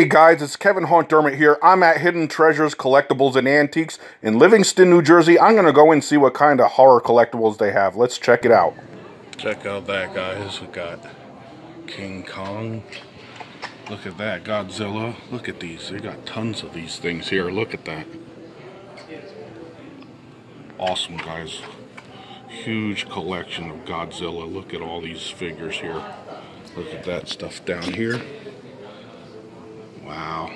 Hey guys, it's Kevin Haunt Dermott here. I'm at Hidden Treasures Collectibles and Antiques in Livingston, New Jersey. I'm going to go and see what kind of horror collectibles they have. Let's check it out. Check out that, guys. We got King Kong. Look at that, Godzilla. Look at these. They got tons of these things here. Look at that. Awesome, guys. Huge collection of Godzilla. Look at all these figures here. Look at that stuff down here. Wow.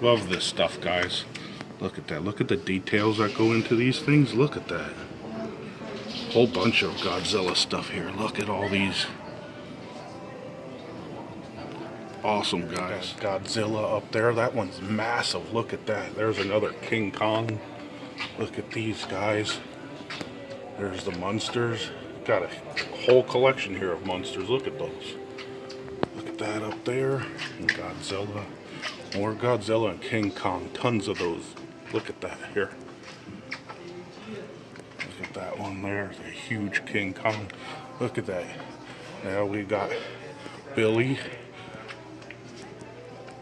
Love this stuff, guys. Look at that. Look at the details that go into these things. Look at that. Whole bunch of Godzilla stuff here. Look at all these. Awesome, guys. Godzilla up there. That one's massive. Look at that. There's another King Kong. Look at these guys. There's the monsters. Got a whole collection here of monsters. Look at those. Look at that up there. And Godzilla. More Godzilla and King Kong. Tons of those. Look at that here. Look at that one there. The huge King Kong. Look at that. Now we got Billy.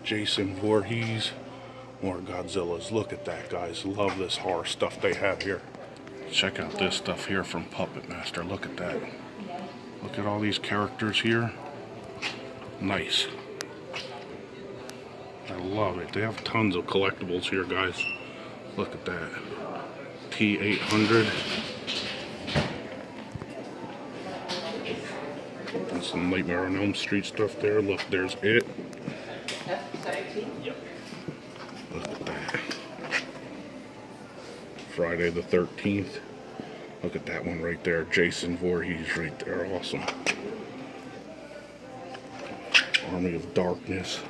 Jason Voorhees. More Godzillas. Look at that, guys. Love this horror stuff they have here. Check out this stuff here from Puppet Master. Look at that. Look at all these characters here. Nice. I love it. They have tons of collectibles here, guys. Look at that. T800. And some Nightmare on Elm Street stuff there. Look, there's it. Look at that. Friday the 13th. Look at that one right there. Jason Voorhees right there. Awesome. Army of Darkness.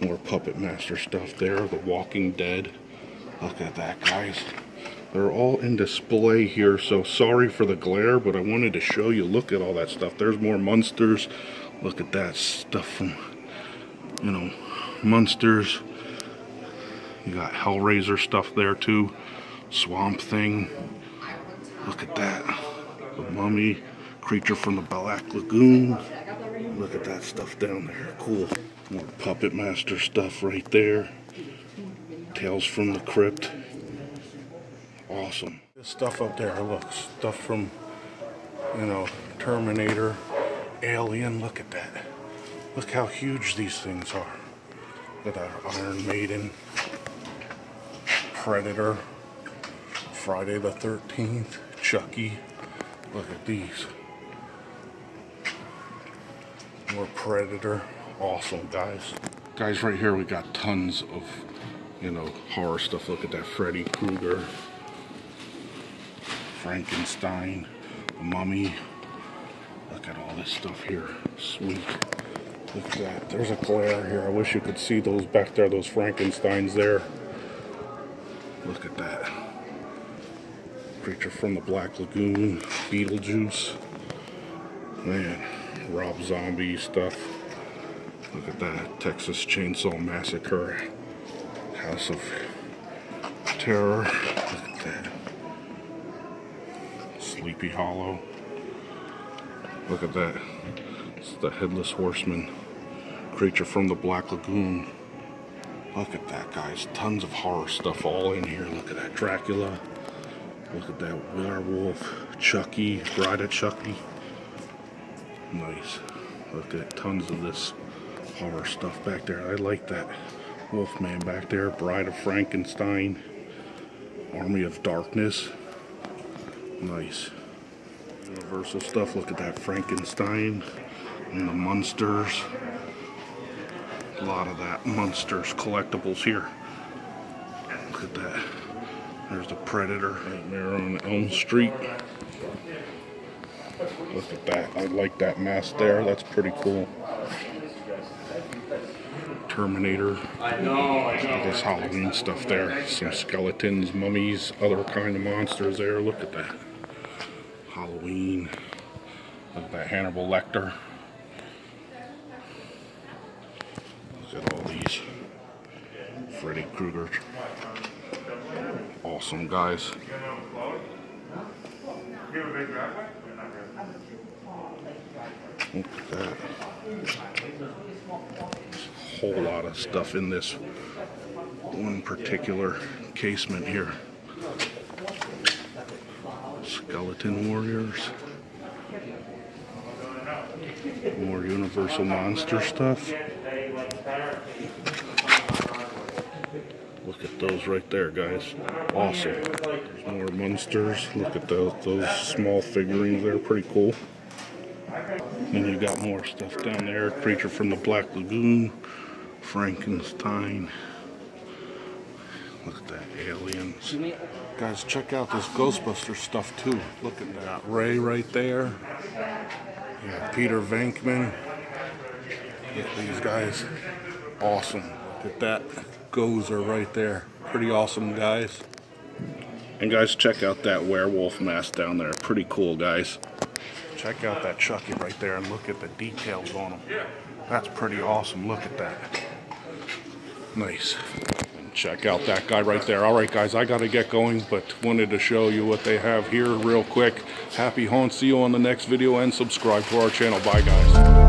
More Puppet Master stuff there. The Walking Dead. Look at that, guys. They're all in display here, so sorry for the glare, but I wanted to show you. Look at all that stuff. There's more monsters. Look at that stuff from, you know, monsters. You got Hellraiser stuff there too. Swamp Thing. Look at that. The Mummy. Creature from the Black Lagoon. Look at that stuff down there. Cool. More Puppet Master stuff right there. Tales from the Crypt. Awesome. This stuff up there, look. Stuff from, you know, Terminator, Alien. Look at that. Look how huge these things are. Look at that Iron Maiden. Predator. Friday the 13th. Chucky. Look at these. More Predator. Awesome, guys. Guys, right here we got tons of, you know, horror stuff. Look at that Freddy Krueger. Frankenstein. Mummy. Look at all this stuff here. Sweet. Look at that. There's a glare here. I wish you could see those back there, those Frankensteins there. Look at that. Creature from the Black Lagoon. Beetlejuice. Man, Rob Zombie stuff. Look at that. Texas Chainsaw Massacre. House of Terror. Look at that. Sleepy Hollow. Look at that. It's the Headless Horseman. Creature from the Black Lagoon. Look at that, guys. Tons of horror stuff all in here. Look at that Dracula. Look at that werewolf. Chucky. Bride of Chucky. Nice. Look at tons of this horror stuff back there. I like that Wolfman back there. Bride of Frankenstein. Army of Darkness. Nice. Universal stuff. Look at that Frankenstein and the monsters. A lot of that monsters collectibles here. Look at that. There's the Predator right there on Elm Street. Look at that. I like that mask there. That's pretty cool. Terminator. I know, I know. This Halloween stuff there. Some skeletons, mummies, other kind of monsters there. Look at that. Halloween. Look at that Hannibal Lecter. Look at all these. Freddy Krueger. Awesome, guys. At. Whole lot of stuff in this one particular casement here. Skeleton Warriors. More Universal Monster stuff. Look at those right there, guys. Awesome. There's more monsters. Look at those, those small figurines there. Pretty cool. Then you got more stuff down there. Creature from the Black Lagoon. Frankenstein. Look at that. Aliens. Guys, check out this Ghostbuster stuff too. Look at that. Ray right there. Yeah, Peter Venkman. Look at these guys. Awesome. Look at that. Gozer right there. Pretty awesome, guys. And guys, check out that werewolf mask down there. Pretty cool, guys. Check out that Chucky right there and look at the details on him. That's pretty awesome. Look at that. Nice. And check out that guy right there. All right, guys, I got to get going, but wanted to show you what they have here real quick. Happy Haunt. See you on the next video and subscribe to our channel. Bye, guys.